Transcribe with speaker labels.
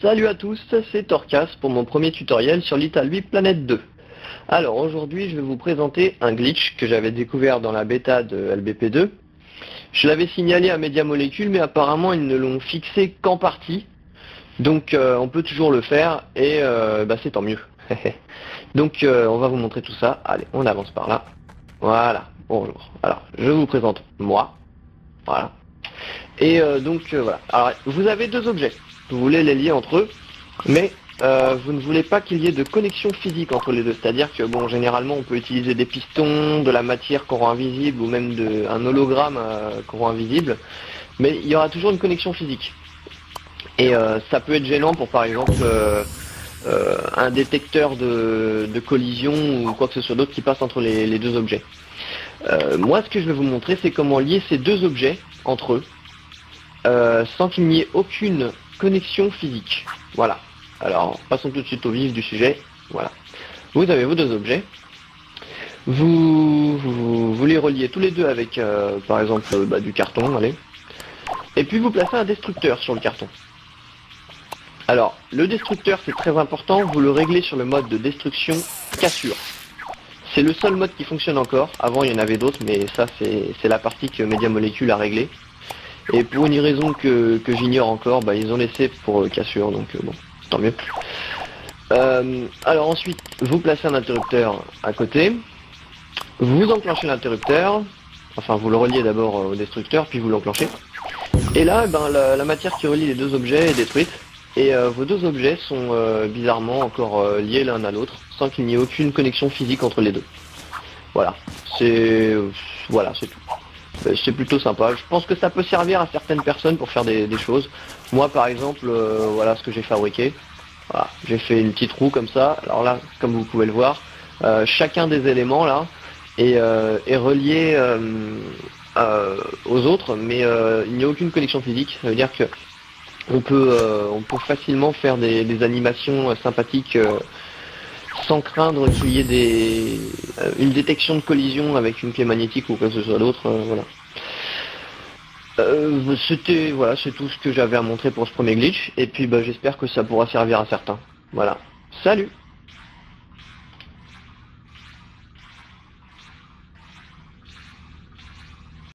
Speaker 1: Salut à tous, c'est Torcas pour mon premier tutoriel sur l'Ital 8 Planète 2. Alors aujourd'hui je vais vous présenter un glitch que j'avais découvert dans la bêta de LBP2. Je l'avais signalé à Media Molecule mais apparemment ils ne l'ont fixé qu'en partie. Donc euh, on peut toujours le faire et euh, bah, c'est tant mieux. donc euh, on va vous montrer tout ça. Allez, on avance par là. Voilà, bonjour. Alors je vous présente moi. Voilà. Et donc voilà. Alors vous avez deux objets vous voulez les lier entre eux, mais euh, vous ne voulez pas qu'il y ait de connexion physique entre les deux. C'est-à-dire que, bon, généralement, on peut utiliser des pistons, de la matière qu'on rend invisible, ou même un hologramme euh, qu'on rend invisible, mais il y aura toujours une connexion physique. Et euh, ça peut être gênant pour, par exemple, un détecteur de, collision ou quoi que ce soit d'autre qui passe entre les deux objets. moi, ce que je vais vous montrer, c'est comment lier ces deux objets entre eux, sans qu'il n'y ait aucune connexion physique. Voilà. Alors, passons tout de suite au vif du sujet. Voilà. Vous avez vos deux objets. Vous, les reliez tous les deux avec, euh, par exemple, euh, bah, du carton, allez. Et puis vous placez un destructeur sur le carton. Alors, le destructeur, c'est très important, vous le réglez sur le mode de destruction cassure. C'est le seul mode qui fonctionne encore. Avant, il y en avait d'autres, mais ça, c'est la partie que Media Molecule a réglée. Et pour une raison que, j'ignore encore, bah, ils ont laissé pour euh, cassure, donc euh, bon, tant mieux. Euh, alors ensuite, vous placez un interrupteur à côté, vous enclenchez l'interrupteur, enfin vous le reliez d'abord au destructeur, puis vous l'enclenchez. Et là, ben, la, matière qui relie les deux objets est détruite, et vos deux objets sont bizarrement encore liés l'un à l'autre, sans qu'il n'y ait aucune connexion physique entre les deux. Voilà, c'est voilà, c'est tout. Euh, c'est plutôt sympa. Je pense que ça peut servir à certaines personnes pour faire des, choses. Moi, par exemple, euh, voilà ce que j'ai fabriqué. j'ai fait une petite roue comme ça. Alors là, comme vous pouvez le voir, euh, chacun des éléments là est, relié aux autres, mais il n'y a aucune connexion physique. Ça veut dire que on peut, on peut facilement faire des animations sympathiques sans craindre qu'il y ait des, une détection de collision avec une clé magnétique ou quoi que ce soit d'autre. Voilà. Euh, c'était voilà, c'est tout ce que j'avais à montrer pour ce premier glitch. Et puis bah, j'espère que ça pourra servir à certains. Voilà. Salut